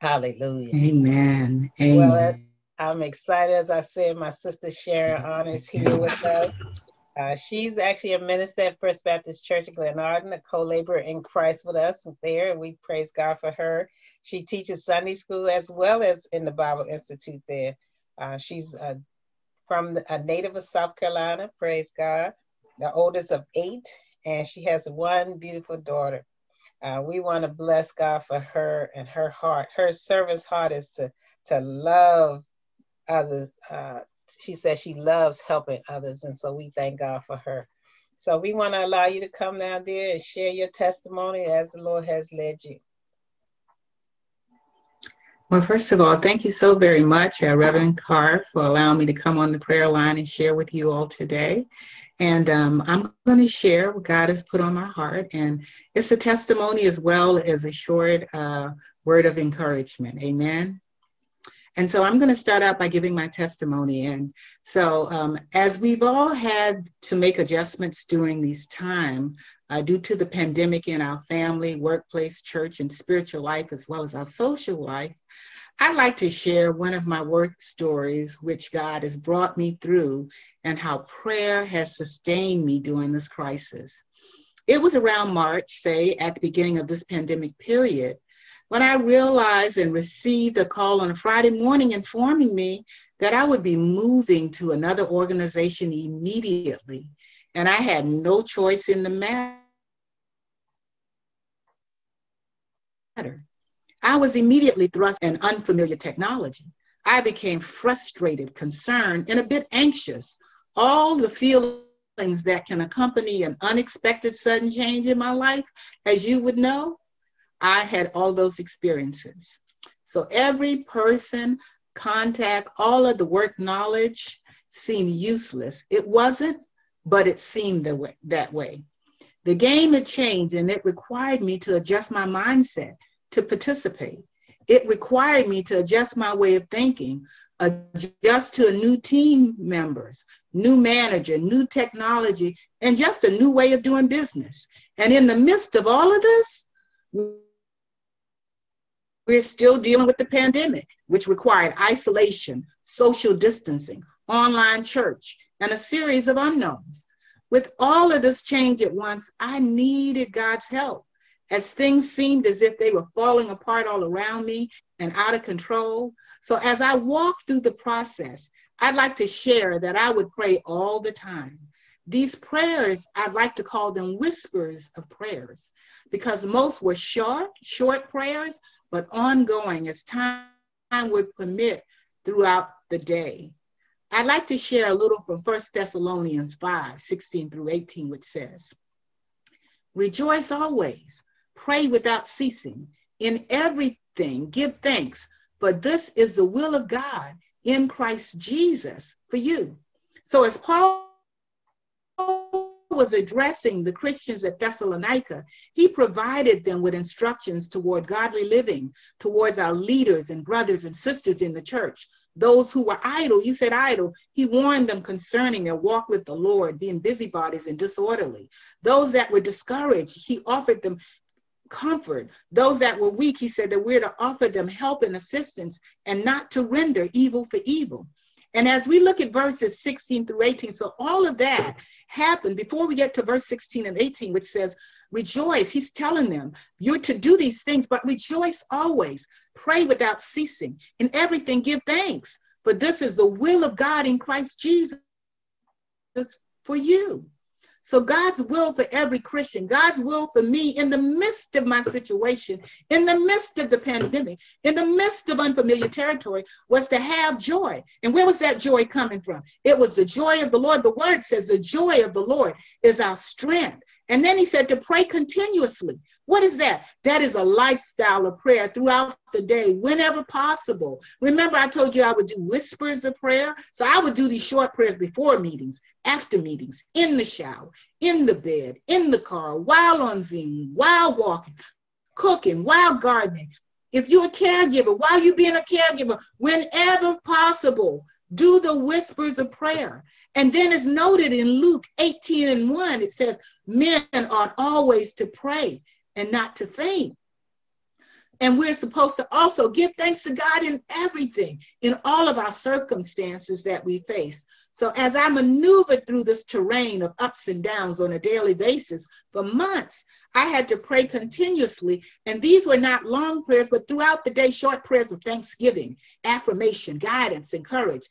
Hallelujah. Amen. Amen. Well, I'm excited, as I said, my sister Sharon Honor's here with us. Uh, she's actually a minister at First Baptist Church of Glenarden, a co-laborer in Christ with us there, and we praise God for her. She teaches Sunday school as well as in the Bible Institute there. Uh, she's uh, from a native of South Carolina, praise God, the oldest of eight, and she has one beautiful daughter. Uh, we want to bless God for her and her heart. Her service heart is to to love others, uh, she says she loves helping others. And so we thank God for her. So we want to allow you to come down there and share your testimony as the Lord has led you. Well, first of all, thank you so very much, uh, Reverend Carr, for allowing me to come on the prayer line and share with you all today. And um, I'm going to share what God has put on my heart. And it's a testimony as well as a short uh, word of encouragement. Amen. And so I'm going to start out by giving my testimony. And so, um, as we've all had to make adjustments during this time, uh, due to the pandemic in our family, workplace, church, and spiritual life, as well as our social life, I'd like to share one of my work stories, which God has brought me through, and how prayer has sustained me during this crisis. It was around March, say, at the beginning of this pandemic period, when I realized and received a call on a Friday morning informing me that I would be moving to another organization immediately, and I had no choice in the matter. I was immediately thrust in unfamiliar technology. I became frustrated, concerned, and a bit anxious. All the feelings that can accompany an unexpected sudden change in my life, as you would know, I had all those experiences. So every person, contact, all of the work knowledge seemed useless. It wasn't, but it seemed that way, that way. The game had changed and it required me to adjust my mindset to participate. It required me to adjust my way of thinking, adjust to a new team members, new manager, new technology, and just a new way of doing business. And in the midst of all of this, we're still dealing with the pandemic, which required isolation, social distancing, online church, and a series of unknowns. With all of this change at once, I needed God's help as things seemed as if they were falling apart all around me and out of control. So, as I walked through the process, I'd like to share that I would pray all the time. These prayers, I'd like to call them whispers of prayers because most were short, short prayers, but ongoing as time would permit throughout the day. I'd like to share a little from 1 Thessalonians 5 16 through 18, which says, Rejoice always, pray without ceasing, in everything give thanks, for this is the will of God in Christ Jesus for you. So, as Paul was addressing the Christians at Thessalonica, he provided them with instructions toward godly living, towards our leaders and brothers and sisters in the church. Those who were idle, you said idle, he warned them concerning their walk with the Lord, being busybodies and disorderly. Those that were discouraged, he offered them comfort. Those that were weak, he said that we're to offer them help and assistance and not to render evil for evil. And as we look at verses 16 through 18, so all of that happened before we get to verse 16 and 18, which says, Rejoice. He's telling them, You're to do these things, but rejoice always. Pray without ceasing. In everything, give thanks. For this is the will of God in Christ Jesus for you. So, God's will for every Christian, God's will for me in the midst of my situation, in the midst of the pandemic, in the midst of unfamiliar territory, was to have joy. And where was that joy coming from? It was the joy of the Lord. The word says the joy of the Lord is our strength. And then he said to pray continuously. What is that? That is a lifestyle of prayer throughout the day, whenever possible. Remember, I told you I would do whispers of prayer. So I would do these short prayers before meetings, after meetings, in the shower, in the bed, in the car, while on Zoom, while walking, cooking, while gardening. If you're a caregiver, while you're being a caregiver, whenever possible, do the whispers of prayer. And then it's noted in Luke 18 and 1, it says, Men ought always to pray and not to faint. And we're supposed to also give thanks to God in everything, in all of our circumstances that we face. So as I maneuvered through this terrain of ups and downs on a daily basis for months, I had to pray continuously. And these were not long prayers, but throughout the day, short prayers of thanksgiving, affirmation, guidance, and courage.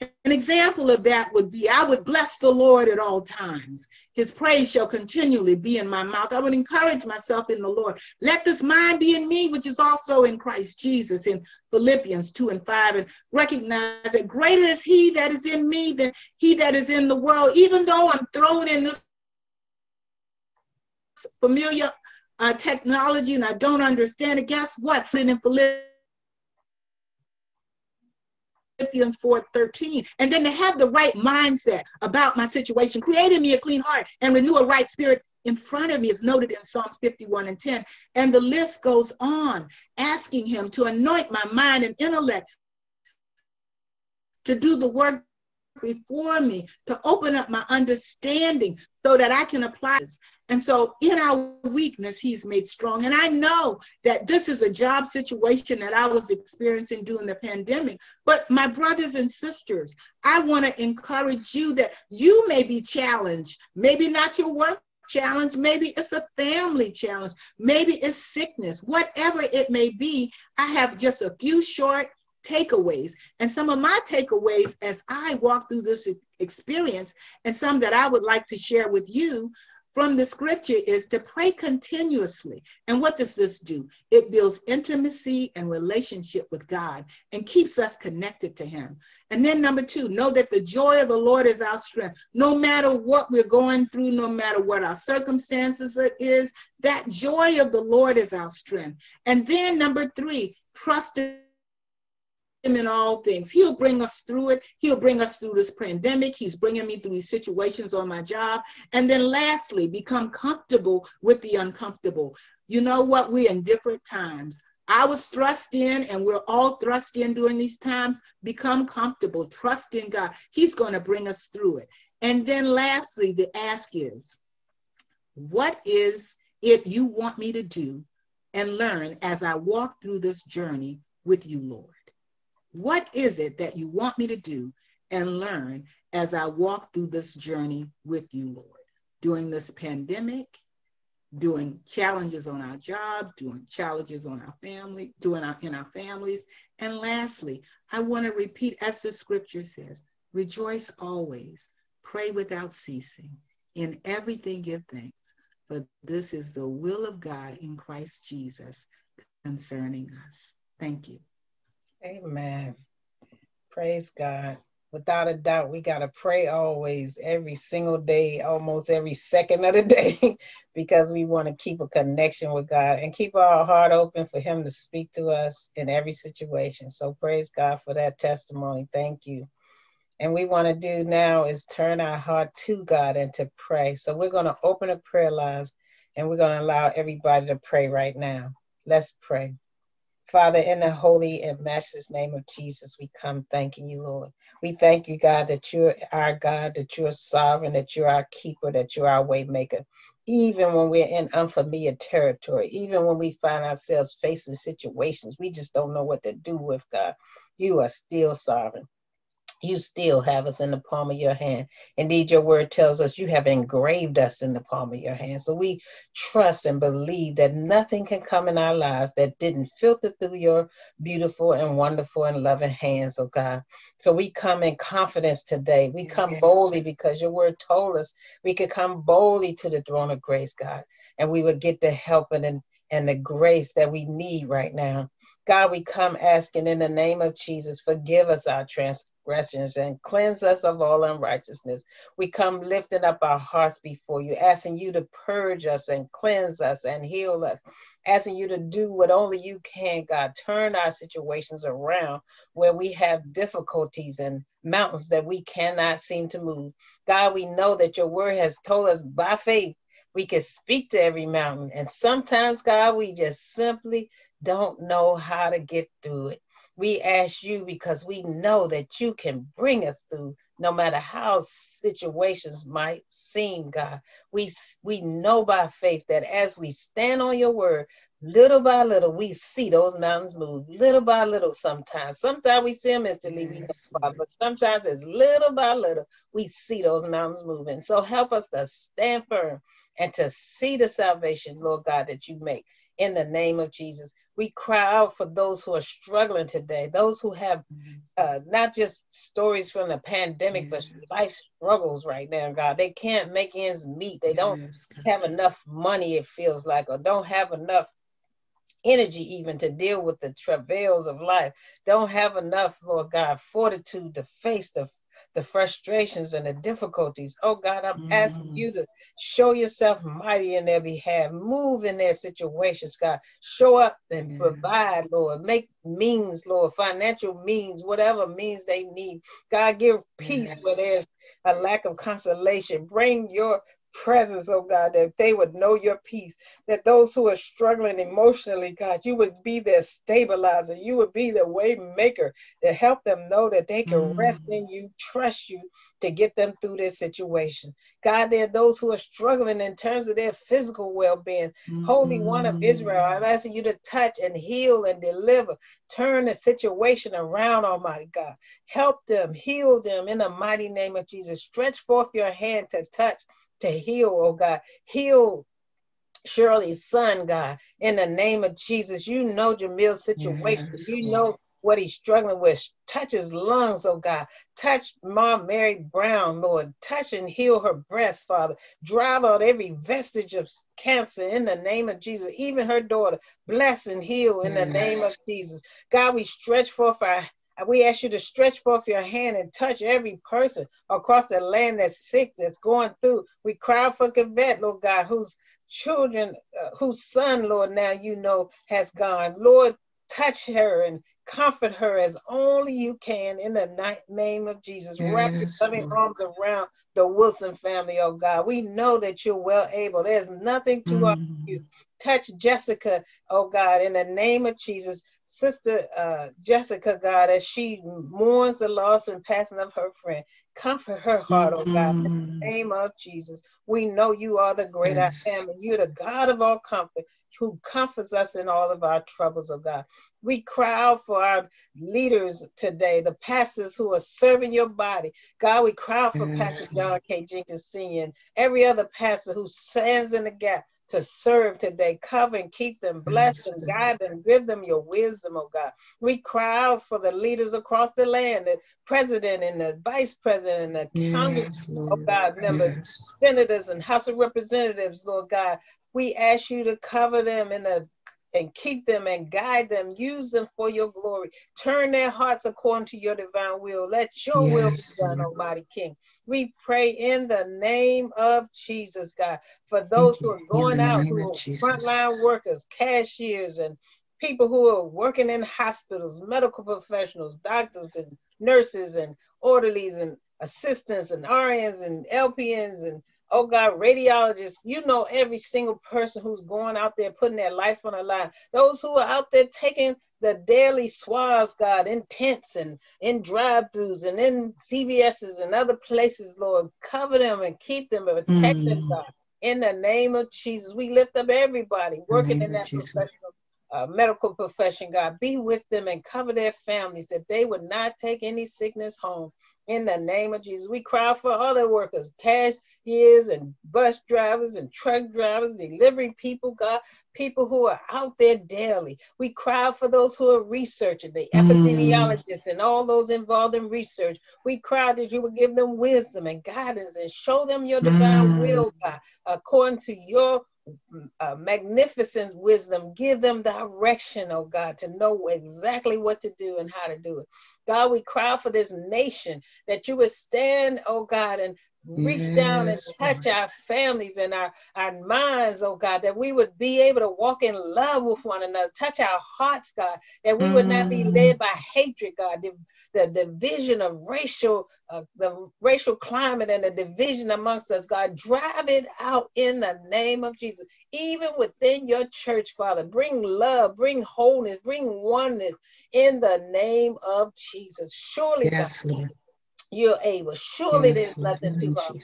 An example of that would be I would bless the Lord at all times. His praise shall continually be in my mouth. I would encourage myself in the Lord. Let this mind be in me, which is also in Christ Jesus in Philippians 2 and 5, and recognize that greater is he that is in me than he that is in the world. Even though I'm thrown in this familiar uh, technology and I don't understand it, guess what? In Philippians Philippians 4 13. And then to have the right mindset about my situation, creating me a clean heart and renew a right spirit in front of me is noted in Psalms 51 and 10. And the list goes on, asking him to anoint my mind and intellect to do the work before me, to open up my understanding so that I can apply this. And so in our weakness, he's made strong. And I know that this is a job situation that I was experiencing during the pandemic. But my brothers and sisters, I want to encourage you that you may be challenged, maybe not your work challenge, maybe it's a family challenge, maybe it's sickness, whatever it may be. I have just a few short takeaways. And some of my takeaways as I walk through this experience, and some that I would like to share with you from the scripture is to pray continuously. And what does this do? It builds intimacy and relationship with God and keeps us connected to Him. And then, number two, know that the joy of the Lord is our strength. No matter what we're going through, no matter what our circumstances is, that joy of the Lord is our strength. And then, number three, trust him in all things. He'll bring us through it. He'll bring us through this pandemic. He's bringing me through these situations on my job. And then lastly, become comfortable with the uncomfortable. You know what? We're in different times. I was thrust in, and we're all thrust in during these times. Become comfortable, trust in God. He's going to bring us through it. And then lastly, the ask is, what is it you want me to do and learn as I walk through this journey with you, Lord? What is it that you want me to do and learn as I walk through this journey with you, Lord? During this pandemic, doing challenges on our job, doing challenges on our family, doing our in our families. And lastly, I want to repeat as the scripture says, rejoice always, pray without ceasing, in everything give thanks, for this is the will of God in Christ Jesus concerning us. Thank you. Amen. Praise God. Without a doubt, we got to pray always, every single day, almost every second of the day, because we want to keep a connection with God and keep our heart open for Him to speak to us in every situation. So, praise God for that testimony. Thank you. And we want to do now is turn our heart to God and to pray. So, we're going to open up prayer lines and we're going to allow everybody to pray right now. Let's pray. Father, in the holy and matchless name of Jesus, we come thanking you, Lord. We thank you, God, that you're our God, that you're sovereign, that you're our keeper, that you're our way maker. Even when we're in unfamiliar territory, even when we find ourselves facing situations we just don't know what to do with, God, you are still sovereign you still have us in the palm of your hand. Indeed, your word tells us you have engraved us in the palm of your hand. So we trust and believe that nothing can come in our lives that didn't filter through your beautiful and wonderful and loving hands, oh God. So we come in confidence today. We come yes. boldly because your word told us we could come boldly to the throne of grace, God, and we would get the help and, and the grace that we need right now. God, we come asking in the name of Jesus, forgive us our transgressions and cleanse us of all unrighteousness. We come lifting up our hearts before you, asking you to purge us and cleanse us and heal us, asking you to do what only you can, God. Turn our situations around where we have difficulties and mountains that we cannot seem to move. God, we know that your word has told us by faith we can speak to every mountain. And sometimes, God, we just simply don't know how to get through it. We ask you because we know that you can bring us through no matter how situations might seem, God. We, we know by faith that as we stand on your word, little by little, we see those mountains move. Little by little, sometimes. Sometimes we see them instantly, know, but sometimes it's little by little, we see those mountains moving. So help us to stand firm and to see the salvation, Lord God, that you make in the name of Jesus. We cry out for those who are struggling today, those who have mm-hmm. uh, not just stories from the pandemic, yes. but life struggles right now, God. They can't make ends meet. They don't yes, have enough money, it feels like, or don't have enough energy even to deal with the travails of life. Don't have enough, Lord God, fortitude to face the the frustrations and the difficulties. Oh God, I'm mm. asking you to show yourself mighty in their behalf, move in their situations, God. Show up and mm. provide, Lord. Make means, Lord, financial means, whatever means they need. God, give peace yes. where there's a lack of consolation. Bring your presence, oh God, that they would know your peace, that those who are struggling emotionally, God, you would be their stabilizer, you would be the way maker to help them know that they can mm. rest in you, trust you to get them through this situation. God, there are those who are struggling in terms of their physical well-being. Mm-hmm. Holy One of Israel, I'm asking you to touch and heal and deliver. Turn the situation around, Almighty God. Help them, heal them in the mighty name of Jesus. Stretch forth your hand to touch to heal, oh God. Heal Shirley's son, God, in the name of Jesus. You know Jamil's situation. Yes. You know what he's struggling with. Touch his lungs, oh God. Touch Mom Mary Brown, Lord. Touch and heal her breast, Father. Drive out every vestige of cancer in the name of Jesus. Even her daughter, bless and heal in yes. the name of Jesus. God, we stretch forth our we ask you to stretch forth your hand and touch every person across the land that's sick, that's going through. We cry for Kavette, Lord God, whose children, uh, whose son, Lord, now you know has gone. Lord, touch her and comfort her as only you can in the name of Jesus. Yes, Wrap your loving arms around the Wilson family, oh God. We know that you're well able. There's nothing too hard mm. you. Touch Jessica, oh God, in the name of Jesus. Sister uh, Jessica, God, as she mourns the loss and passing of her friend, comfort her heart, oh God, in the mm-hmm. name of Jesus. We know you are the great yes. I am, and you're the God of all comfort who comforts us in all of our troubles, oh God. We cry out for our leaders today, the pastors who are serving your body. God, we cry out for yes. Pastor John K. Jenkins Sr. and every other pastor who stands in the gap to serve today. Cover and keep them, bless and guide them, give them your wisdom, oh God. We cry out for the leaders across the land, the president and the vice president and the yes, Congress, oh Lord. oh God, members, yes. senators and House of Representatives, Lord God. We ask you to cover them in the and keep them and guide them. Use them for your glory. Turn their hearts according to your divine will. Let your yes. will be done, Almighty King. We pray in the name of Jesus, God, for those who are going out, who are frontline workers, cashiers, and people who are working in hospitals, medical professionals, doctors, and nurses, and orderlies, and assistants, and RNs, and LPNs, and oh God, radiologists, you know every single person who's going out there putting their life on the line. Those who are out there taking the daily swabs, God, in tents and in drive-throughs and in CVSs and other places, Lord, cover them and keep them and protect mm. them, God. In the name of Jesus, we lift up everybody working in, in that professional uh, medical profession, God. Be with them and cover their families that they would not take any sickness home. In the name of Jesus, we cry for other workers, cash cashiers and bus drivers and truck drivers, delivering people, God, people who are out there daily. We cry for those who are researching, the mm. epidemiologists and all those involved in research. We cry that you would give them wisdom and guidance and show them your divine mm. will, God, according to your uh, magnificent wisdom. Give them direction, oh God, to know exactly what to do and how to do it. God, we cry for this nation that you would stand, oh God, and reach down and touch our families and our, our minds, oh God, that we would be able to walk in love with one another, touch our hearts, God, that we would not be led mm. by hatred, God, the, the division of racial, uh, the racial climate and the division amongst us, God, drive it out in the name of Jesus. Even within your church, Father, bring love, bring wholeness, bring oneness in the name of Jesus. Surely, yes, God, Lord you're able. Surely yes, there's nothing too hard.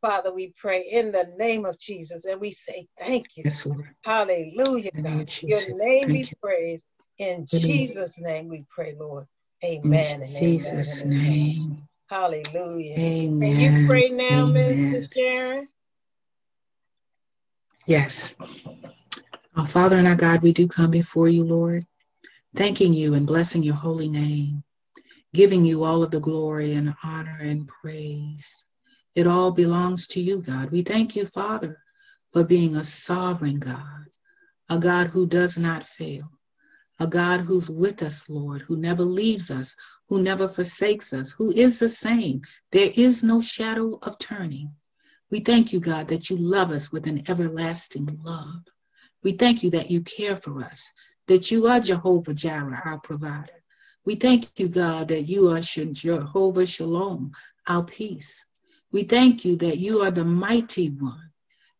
Father, we pray in the name of Jesus and we say thank you. Yes, Lord. Hallelujah. God. Your name thank be praised. In. Jesus' name we pray, Lord. In Amen. and Jesus' amen name. Hallelujah. Amen. Can you pray now, Amen. Minister Sharon? Yes. Our Father and our God, we do come before you, Lord, thanking you and blessing your holy name, giving you all of the glory and honor and praise. It all belongs to you, God. We thank you, Father, for being a sovereign God, a God who does not fail, a God who's with us, Lord, who never leaves us, who never forsakes us, who is the same. There is no shadow of turning. We thank you, God, that you love us with an everlasting love. We thank you that you care for us, that you are Jehovah Jireh, our provider. We thank you, God, that you are Jehovah Shalom, our peace. We thank you that you are the mighty one.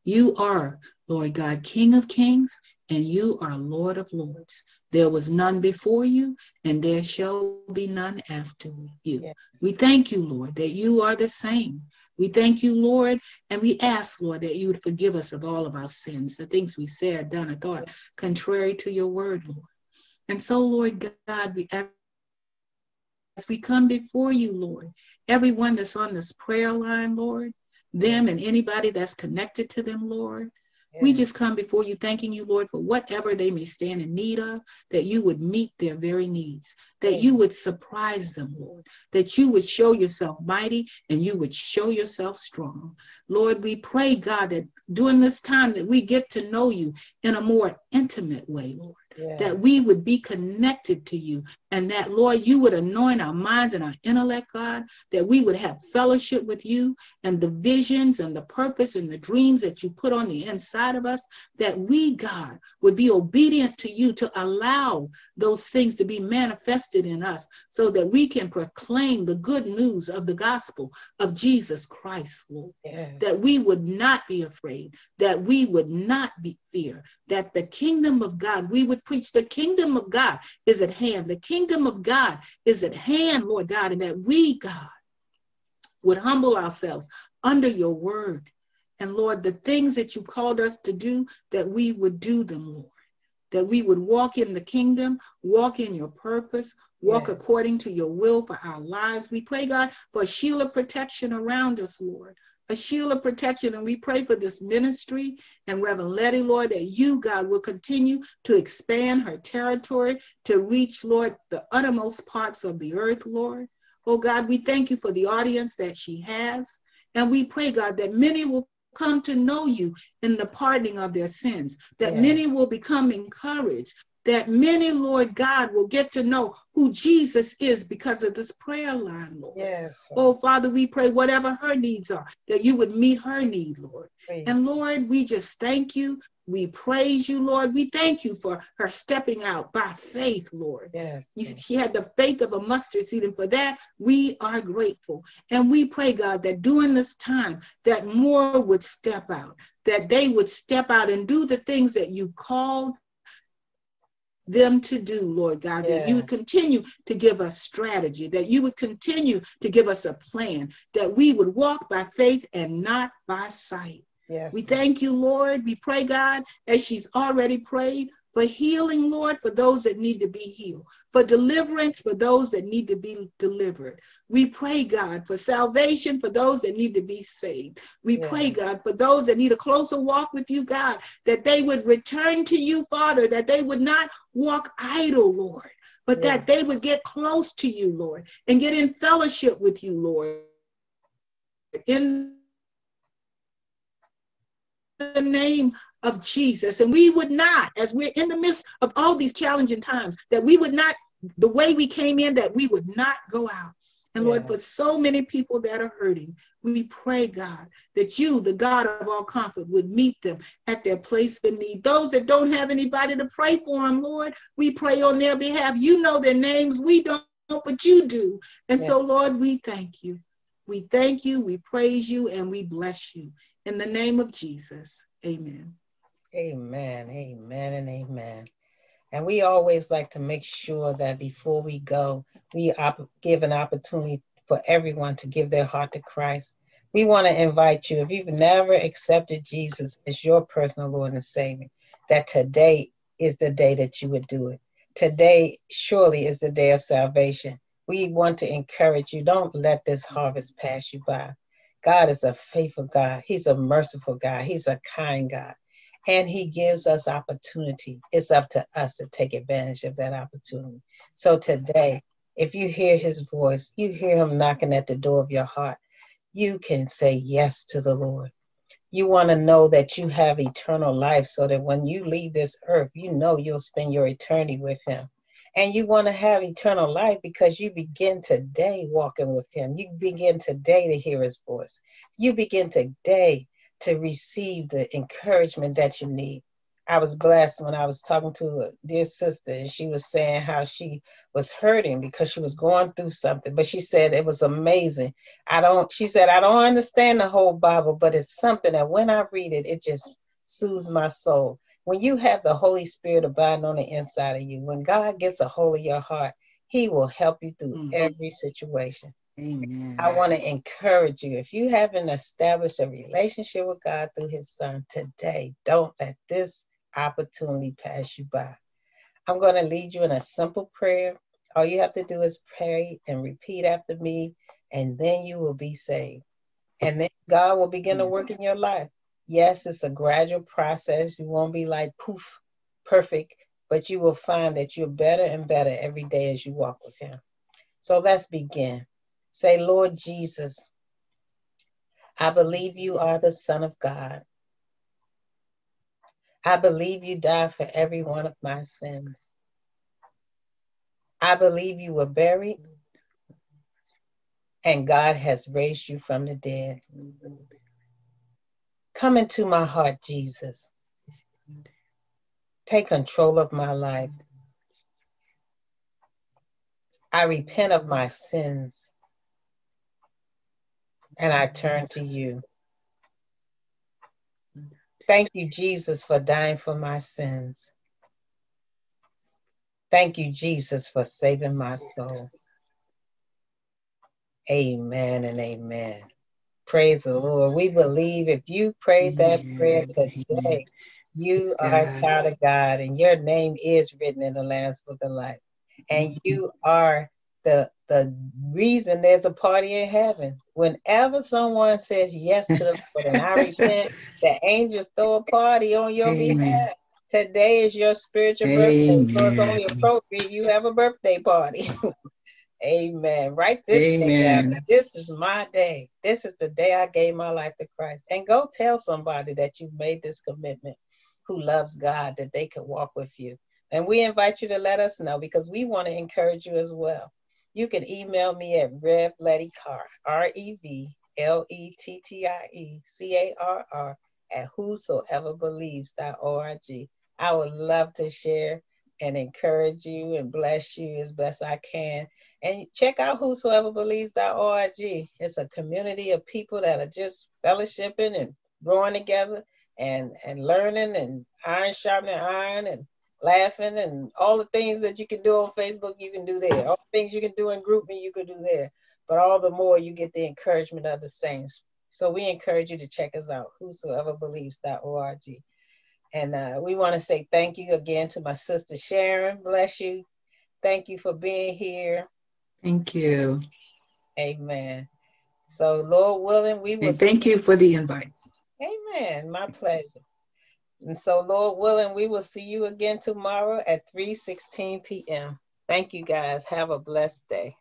You are, Lord God, King of kings, and you are Lord of lords. There was none before you, and there shall be none after you. Yes. We thank you, Lord, that you are the same. We thank you, Lord, and we ask, Lord, that you would forgive us of all of our sins, the things we said, done, or thought, contrary to your word, Lord. And so, Lord God, we ask as we come before you, Lord, everyone that's on this prayer line, Lord, them and anybody that's connected to them, Lord, we just come before you, thanking you, Lord, for whatever they may stand in need of, that you would meet their very needs, that you would surprise them, Lord, that you would show yourself mighty and you would show yourself strong. Lord, we pray, God, that during this time that we get to know you in a more intimate way, Lord That we would be connected to you and that lord you would anoint our minds and our intellect god that we would have fellowship with you and the visions and the purpose and the dreams that you put on the inside of us that we god would be obedient to you to allow those things to be manifested in us so that we can proclaim the good news of the gospel of jesus christ lord Yes. that we would not be afraid, that we would not be fear, that the kingdom of God, we would preach the kingdom of God is at hand. The kingdom of God is at hand, Lord God, and that we, God, would humble ourselves under your word. And Lord, the things that you called us to do, that we would do them, Lord. That we would walk in the kingdom, walk in your purpose, walk according to your will for our lives. We pray, God, for a shield of protection around us, Lord a shield of protection. And we pray for this ministry and Reverend Lettie, Lord, that you, God, will continue to expand her territory to reach, Lord, the uttermost parts of the earth, Lord. Oh, God, we thank you for the audience that she has. And we pray, God, that many will come to know you in the pardoning of their sins, that Yes. many will become encouraged, that many, Lord God, will get to know who Jesus is because of this prayer line, Lord. Yes. Oh, Father, we pray whatever her needs are, that you would meet her need, Lord. Please. And Lord, we just thank you. We praise you, Lord. We thank you for her stepping out by faith, Lord. Yes. You- She had the faith of a mustard seed, and for that we are grateful. And we pray, God, that during this time, that more would step out, that they would step out and do the things that you called them to do, Lord God, that you would continue to give us strategy, that you would continue to give us a plan, that we would walk by faith and not by sight. Yes. We thank you, Lord. We pray, God, as she's already prayed, for healing, Lord, for those that need to be healed, for deliverance for those that need to be delivered. We pray, God, for salvation for those that need to be saved. We Yeah. pray, God, for those that need a closer walk with you, God, that they would return to you, Father, that they would not walk idle, Lord, but Yeah. that they would get close to you, Lord, and get in fellowship with you, Lord. In the name of Jesus. And we would not, as we're in the midst of all these challenging times, that we would not, the way we came in, that we would not go out. And Lord, for so many people that are hurting, we pray, God, that you, the God of all comfort, would meet them at their place of need. Those that don't have anybody to pray for them, Lord, we pray on their behalf. You know their names, we don't, but you do. And so, Lord, we thank you. We thank you, we praise you, and we bless you. In the name of Jesus, amen. Amen, amen, and amen. And we always like to make sure that before we go, we op- give an opportunity for everyone to give their heart to Christ. We want to invite you, if you've never accepted Jesus as your personal Lord and Savior, that today is the day that you would do it. Today, surely, is the day of salvation. We want to encourage you. Don't let this harvest pass you by. God is a faithful God. He's a merciful God. He's a kind God. And He gives us opportunity. It's up to us to take advantage of that opportunity. So today, if you hear His voice, you hear Him knocking at the door of your heart, you can say yes to the Lord. You want to know that you have eternal life so that when you leave this earth, you know you'll spend your eternity with Him. And you want to have eternal life because you begin today walking with Him. You begin today to hear His voice. You begin today to receive the encouragement that you need. I was blessed when I was talking to a dear sister, and she was saying how she was hurting because she was going through something. But she said it was amazing. I don't, she said, I don't understand the whole Bible, but it's something that when I read it, it just soothes my soul. When you have the Holy Spirit abiding on the inside of you, when God gets a hold of your heart, He will help you through mm-hmm. every situation. Amen. I want to encourage you. If you haven't established a relationship with God through His Son today, don't let this opportunity pass you by. I'm going to lead you in a simple prayer. All you have to do is pray and repeat after me, and then you will be saved. And then God will begin to work in your life. Yes, it's a gradual process. You won't be like poof, perfect, but you will find that you're better and better every day as you walk with Him. So let's begin. Say, Lord Jesus, I believe you are the Son of God. I believe you died for every one of my sins. I believe you were buried and God has raised you from the dead. Come into my heart, Jesus. Take control of my life. I repent of my sins and I turn to you. Thank you, Jesus, for dying for my sins. Thank you, Jesus, for saving my soul. Amen and amen. Praise the Lord. We believe if you prayed that prayer today, you are a child of God and your name is written in the Lamb's Book of Life. And you are the the reason there's a party in heaven. Whenever someone says yes to the Lord and I repent, the angels throw a party on your Amen. behalf. Today is your spiritual Amen. birthday, so it's only appropriate you have a birthday party. Amen. Write this Amen. This is my day. This is the day I gave my life to Christ. And go tell somebody that you've made this commitment who loves God that they can walk with you. And we invite you to let us know because we want to encourage you as well you can email me at Rev Lettie Carr, R E V L E T T I E C A R R, at whosoeverbelieves.org. I would love to share and encourage you and bless you as best I can. And check out whosoeverbelieves.org. It's a community of people that are just fellowshipping and growing together and, and learning and iron sharpening iron and laughing and all the things that you can do on Facebook, you can do there. All the things you can do in group GroupMe, you can do there. But all the more you get the encouragement of the saints. So we encourage you to check us out, whosoeverbelieves.org. And uh, we want to say thank you again to my sister Sharon. Bless you. Thank you for being here. Thank you. Amen. So, Lord willing, we will. And thank you for the invite. Amen. My pleasure. And so, Lord willing, we will see you again tomorrow at 3 16 p.m. Thank you guys. Have a blessed day.